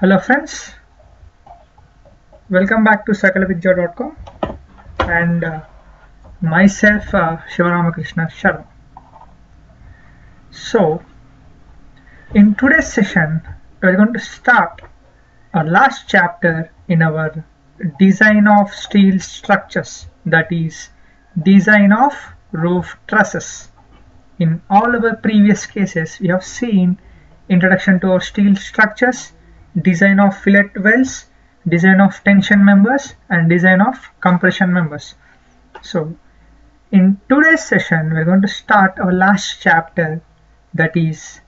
Hello friends, welcome back to sakalavidya.com and uh, myself uh, Shivaramakrishna Sharma. So, in today's session, we're going to start our last chapter in our design of steel structures that is design of roof trusses. In all our previous cases, we have seen introduction to our steel structures, design of fillet welds, design of tension members and design of compression members. So in today's session, we're going to start our last chapter that is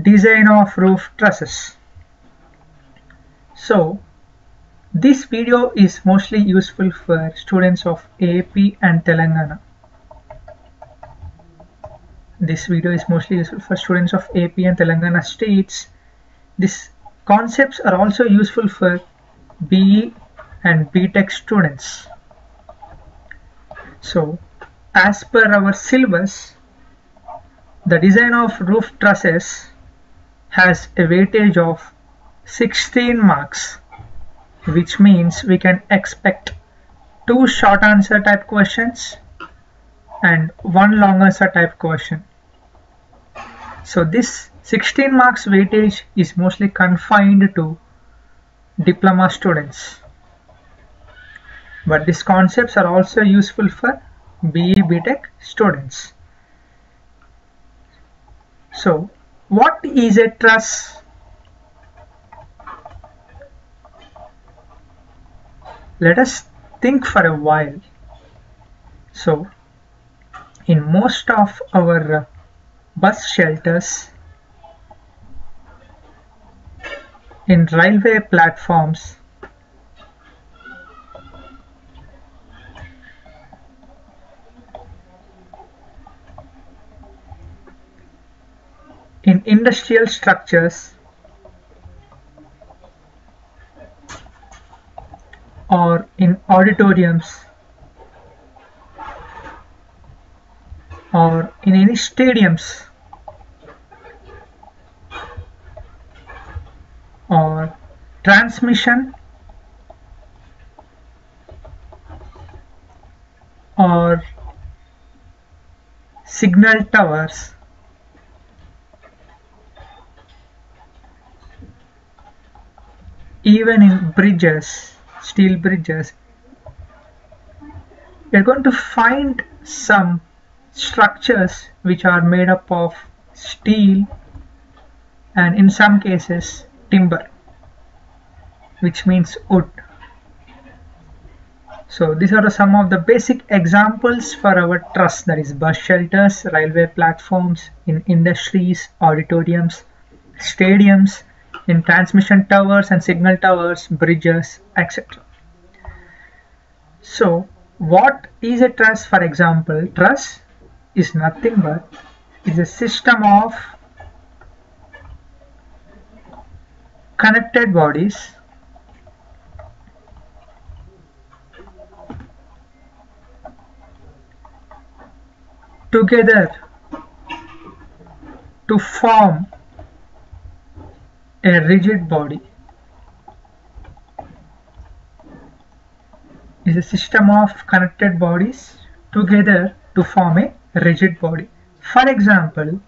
design of roof trusses. So this video is mostly useful for students of AP and Telangana. This video is mostly useful for students of AP and Telangana states. These concepts are also useful for BE and BTech students. So, as per our syllabus, the design of roof trusses has a weightage of 16 marks, which means we can expect two short answer type questions and one long answer type question. So this 16 marks weightage is mostly confined to diploma students. But these concepts are also useful for BE BTech students. So what is a truss? Let us think for a while. So in most of our bus shelters in railway platforms. In industrial structures. Or in auditoriums. Or in any stadiums or transmission or signal towers. Even in bridges steel bridges you're going to find some structures which are made up of steel and in some cases timber which means wood so these are some of the basic examples for our truss that is bus shelters railway platforms in industries auditoriums stadiums in transmission towers and signal towers bridges etc so what is a truss for example truss is nothing but is a system of connected bodies together to form a rigid body is a system of connected bodies together to form a rigid body. For example,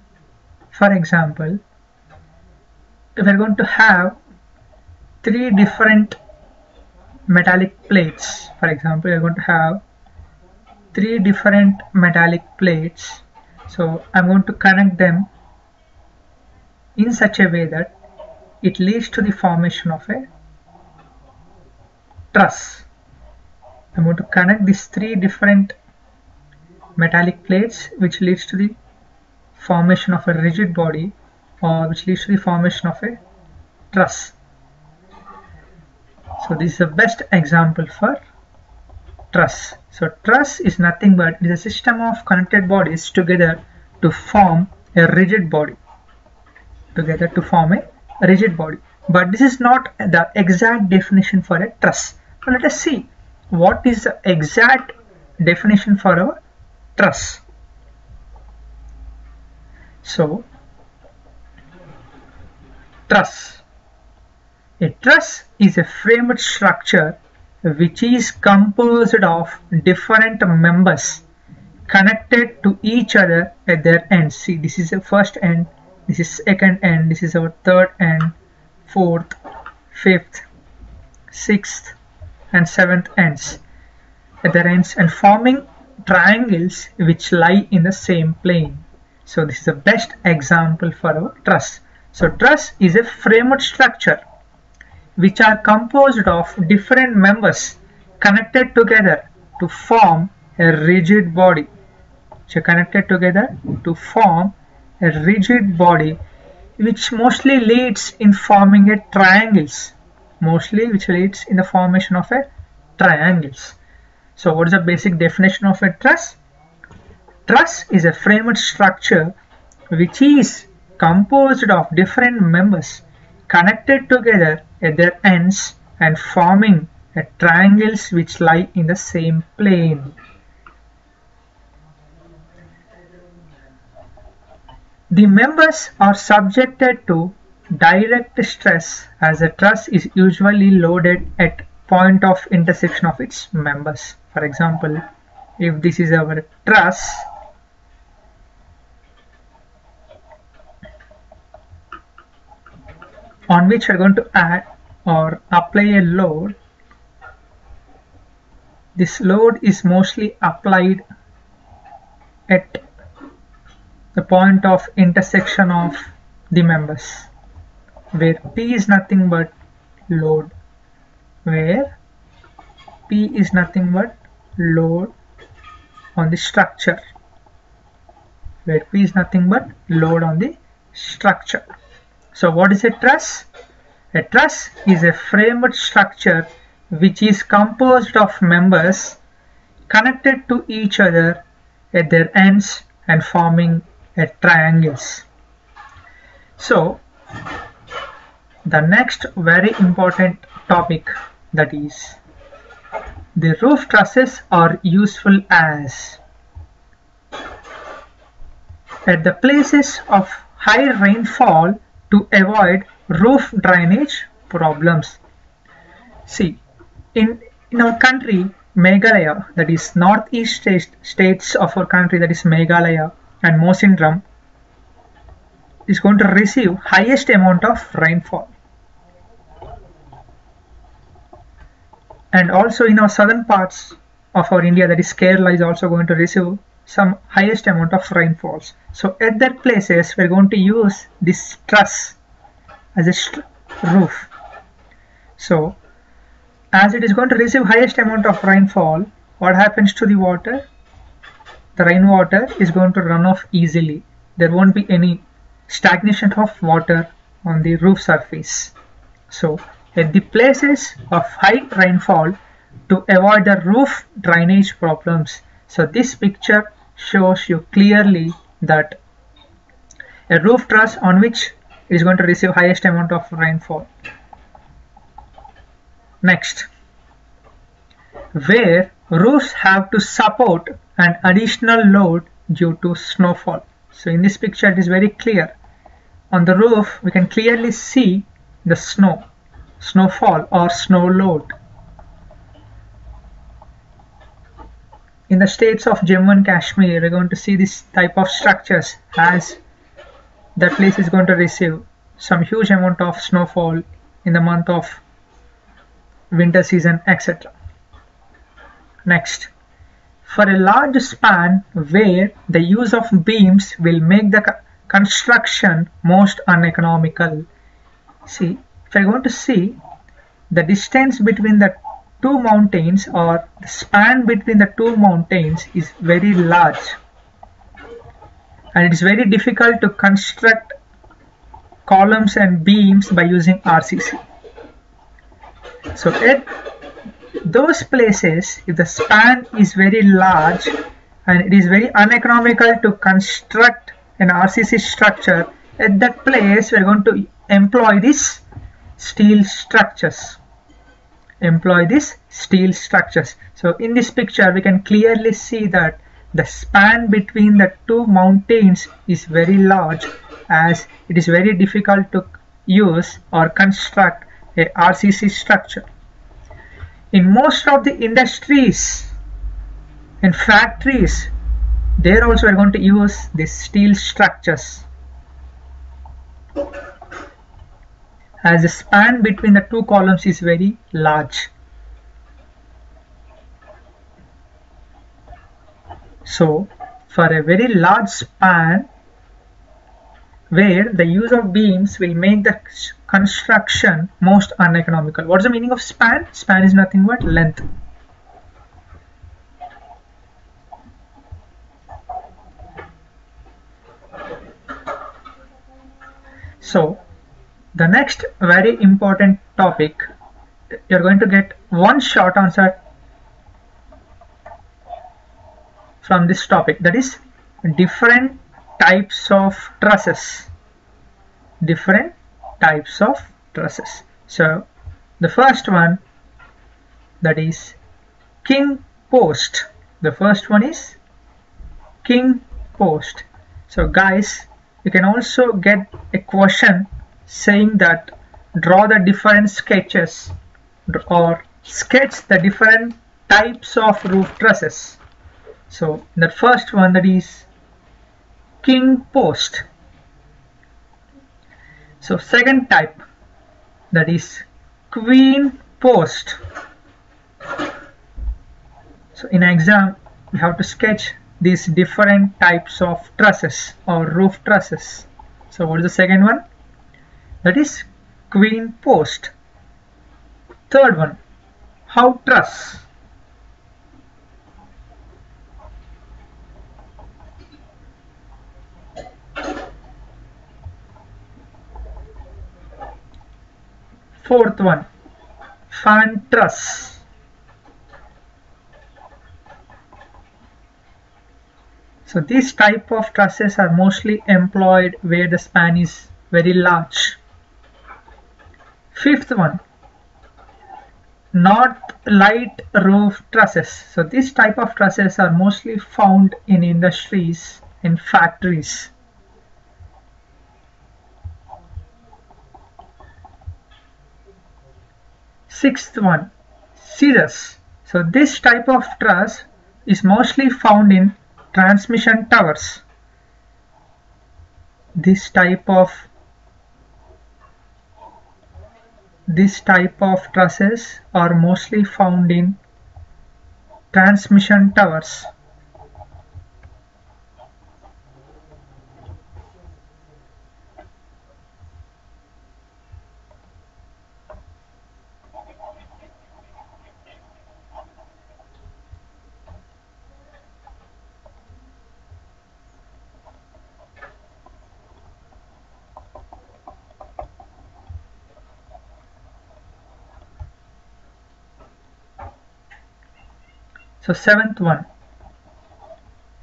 for example, if we're going to have three different metallic plates, for example, we're going to have three different metallic plates. So I'm going to connect them in such a way that it leads to the formation of a truss. I'm going to connect these three different metallic plates which leads to the formation of a rigid body or which leads to the formation of a truss. So this is the best example for truss. So truss is nothing but is a system of connected bodies together to form a rigid body. Together to form a rigid body. But this is not the exact definition for a truss. So let us see what is the exact definition for a truss. So truss A truss is a framed structure which is composed of different members connected to each other at their ends. See, this is the first end, this is second end, this is our third end, fourth, fifth, sixth, and seventh ends at their ends and forming triangles which lie in the same plane. So this is the best example for our truss. So truss is a framed structure which are composed of different members connected together to form a rigid body. So connected together to form a rigid body which mostly leads in forming a triangles mostly which leads in the formation of a triangles. So what is the basic definition of a truss? Truss is a framed structure which is composed of different members connected together at their ends and forming a triangles which lie in the same plane. The members are subjected to direct stress as a truss is usually loaded at point of intersection of its members. For example, if this is our truss, on which we're going to add or apply a load, this load is mostly applied at the point of intersection of the members where P is nothing but load where P is nothing but load on the structure where P is nothing but load on the structure. So what is a truss? A truss is a framed structure which is composed of members connected to each other at their ends and forming a triangles. So the next very important topic that is the roof trusses are useful as at the places of high rainfall to avoid roof drainage problems. See, in, in our country, Meghalaya, that is northeast state, states of our country, that is Meghalaya and Mawsynram, is going to receive highest amount of rainfall. and also in our southern parts of our India that is Kerala is also going to receive some highest amount of rainfalls. So at that places we're going to use this truss as a roof. So as it is going to receive highest amount of rainfall what happens to the water? The rainwater is going to run off easily. There won't be any stagnation of water on the roof surface. So at the places of high rainfall to avoid the roof drainage problems. So this picture shows you clearly that a roof truss on which is going to receive highest amount of rainfall. Next, where roofs have to support an additional load due to snowfall. So in this picture it is very clear. On the roof we can clearly see the snow snowfall or snow load. In the states of Jammu and Kashmir, we're going to see this type of structures as that place is going to receive some huge amount of snowfall in the month of winter season, etc. Next, for a large span where the use of beams will make the construction most uneconomical. See, if you're going to see the distance between the two mountains or the span between the two mountains is very large and it is very difficult to construct columns and beams by using RCC. So at those places if the span is very large and it is very uneconomical to construct an RCC structure at that place we are going to employ this steel structures employ these steel structures so in this picture we can clearly see that the span between the two mountains is very large as it is very difficult to use or construct a RCC structure. In most of the industries and factories, there also are going to use these steel structures. As the span between the two columns is very large. So for a very large span where the use of beams will make the construction most uneconomical. What is the meaning of span? Span is nothing but length. So the next very important topic you're going to get one short answer from this topic. That is different types of trusses. Different types of trusses. So the first one that is king post. The first one is king post. So guys you can also get a question saying that draw the different sketches or sketch the different types of roof trusses. So the first one that is king post. So second type that is queen post. So in exam we have to sketch these different types of trusses or roof trusses. So what is the second one that is queen post third one Howe truss Fourth one, fan truss. So these type of trusses are mostly employed where the span is very large. Fifth one, north light roof trusses. So this type of trusses are mostly found in industries, in factories. Sixth one, cirrus. So this type of truss is mostly found in transmission towers. This type of this type of trusses are mostly found in transmission towers. So seventh one,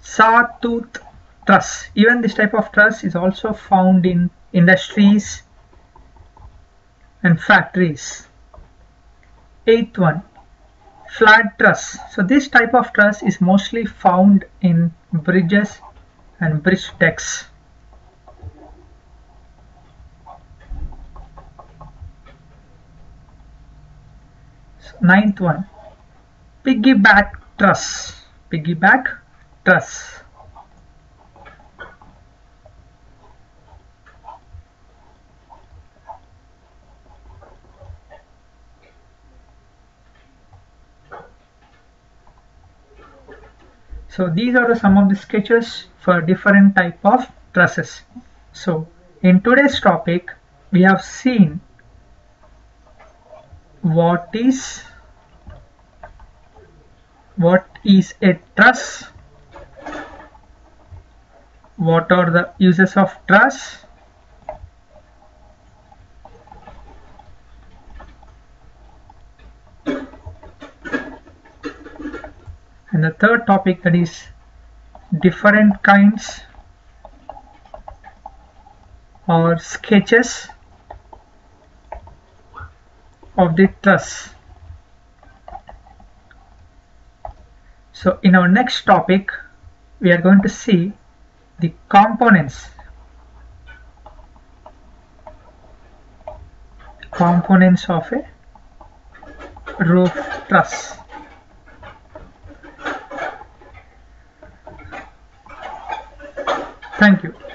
sawtooth truss. Even this type of truss is also found in industries and factories. Eighth one, flat truss. So this type of truss is mostly found in bridges and bridge decks. ninth one, piggyback truss piggyback. Truss so these are some of the sketches for different type of trusses. So in today's topic we have seen what is what is a truss? What are the uses of truss? And the third topic that is different kinds or sketches of the truss So in our next topic, we are going to see the components components of a roof truss. Thank you.